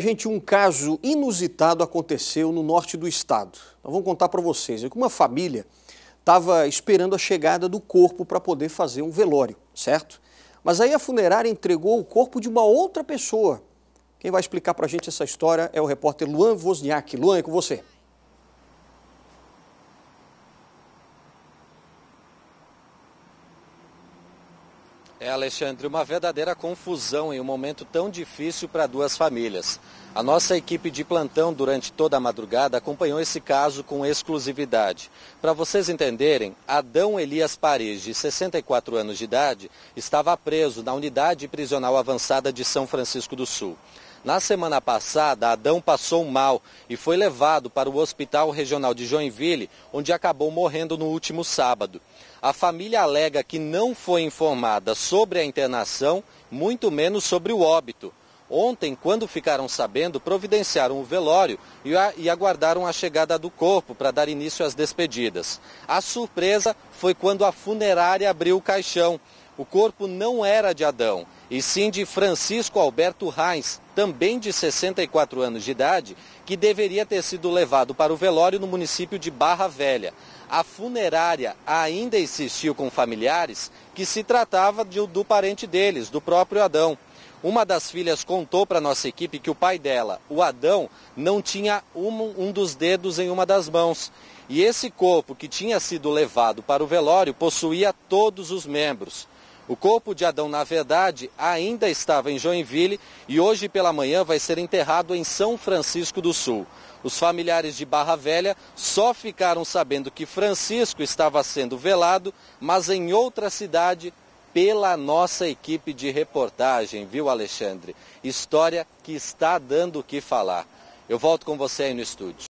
Gente, um caso inusitado aconteceu no norte do estado. Nós vamos contar para vocês. É uma família estava esperando a chegada do corpo para poder fazer um velório, certo? Mas aí a funerária entregou o corpo de uma outra pessoa. Quem vai explicar para a gente essa história é o repórter Luan Wozniak. Luan, é com você. É, Alexandre, uma verdadeira confusão em um momento tão difícil para duas famílias. A nossa equipe de plantão durante toda a madrugada acompanhou esse caso com exclusividade. Para vocês entenderem, Adão Elias Paris, de 64 anos de idade, estava preso na unidade prisional avançada de São Francisco do Sul. Na semana passada, Adão passou mal e foi levado para o Hospital Regional de Joinville, onde acabou morrendo no último sábado. A família alega que não foi informada sobre a internação, muito menos sobre o óbito. Ontem, quando ficaram sabendo, providenciaram o velório e aguardaram a chegada do corpo para dar início às despedidas. A surpresa foi quando a funerária abriu o caixão. O corpo não era de Adão e sim de Francisco Alberto Reis, também de 64 anos de idade, que deveria ter sido levado para o velório no município de Barra Velha. A funerária ainda insistiu com familiares que se tratava de, do parente deles, do próprio Adão. Uma das filhas contou para nossa equipe que o pai dela, o Adão, não tinha um, um dos dedos em uma das mãos. E esse corpo que tinha sido levado para o velório possuía todos os membros. O corpo de Adão, na verdade, ainda estava em Joinville e hoje pela manhã vai ser enterrado em São Francisco do Sul. Os familiares de Barra Velha só ficaram sabendo que Francisco estava sendo velado, mas em outra cidade, pela nossa equipe de reportagem, viu, Alexandre? História que está dando o que falar. Eu volto com você aí no estúdio.